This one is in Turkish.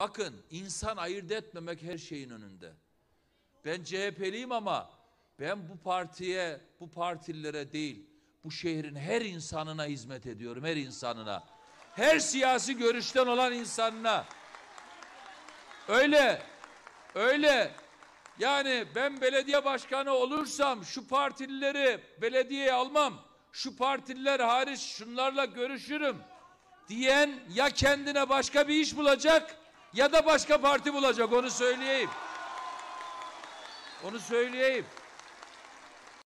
Bakın insan ayırt etmemek her şeyin önünde. Ben CHP'liyim ama ben bu partiye, bu partilere değil, bu şehrin her insanına hizmet ediyorum, her insanına. Her siyasi görüşten olan insanına. Öyle, öyle. Yani ben belediye başkanı olursam şu partilileri belediyeye almam. Şu partililer hariç şunlarla görüşürüm diyen ya kendine başka bir iş bulacak ya da başka parti bulacak onu söyleyeyim. Onu söyleyeyim.